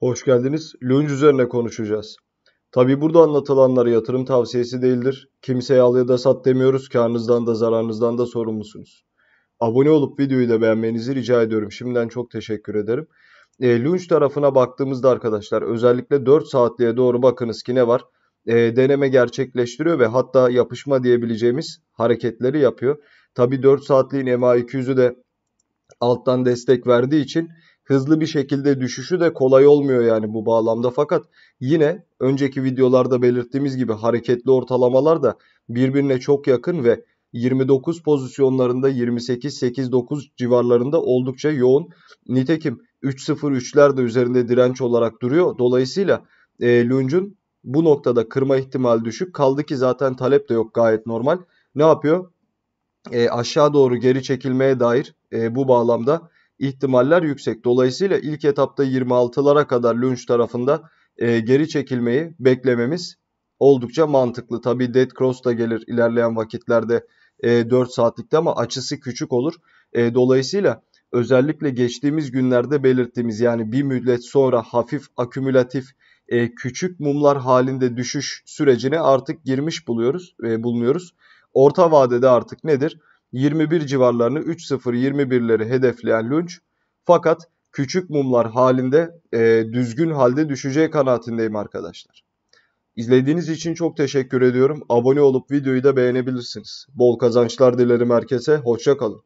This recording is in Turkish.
Hoş geldiniz. Lunge üzerine konuşacağız. Tabi burada anlatılanlar yatırım tavsiyesi değildir. Kimseye al ya da sat demiyoruz. Karnınızdan da zararınızdan da sorumlusunuz. Abone olup videoyu da beğenmenizi rica ediyorum. Şimdiden çok teşekkür ederim. E, Lunge tarafına baktığımızda arkadaşlar özellikle 4 saatliğe doğru bakınız ki ne var? E, deneme gerçekleştiriyor ve hatta yapışma diyebileceğimiz hareketleri yapıyor. Tabi 4 saatliğin MA200'ü de alttan destek verdiği için hızlı bir şekilde düşüşü de kolay olmuyor yani bu bağlamda. Fakat yine önceki videolarda belirttiğimiz gibi hareketli ortalamalar da birbirine çok yakın ve 29 pozisyonlarında 28-8-9 civarlarında oldukça yoğun. Nitekim 3-0-3'ler de üzerinde direnç olarak duruyor. Dolayısıyla e, Lunge'un bu noktada kırma ihtimali düşük. Kaldı ki zaten talep de yok gayet normal. Ne yapıyor? E, aşağı doğru geri çekilmeye dair e, bu bağlamda ihtimaller yüksek. Dolayısıyla ilk etapta 26'lara kadar Lunch tarafında e, geri çekilmeyi beklememiz oldukça mantıklı. Tabi Dead Cross da gelir ilerleyen vakitlerde e, 4 saatlikte ama açısı küçük olur. E, dolayısıyla özellikle geçtiğimiz günlerde belirttiğimiz yani bir müddet sonra hafif akümülatif e, küçük mumlar halinde düşüş sürecine artık girmiş buluyoruz e, bulunuyoruz. Orta vadede artık nedir? 21 civarlarını 3-0-21'leri hedefleyen Lunch fakat küçük mumlar halinde e, düzgün halde düşeceği kanaatindeyim arkadaşlar. İzlediğiniz için çok teşekkür ediyorum. Abone olup videoyu da beğenebilirsiniz. Bol kazançlar dilerim herkese. Hoşçakalın.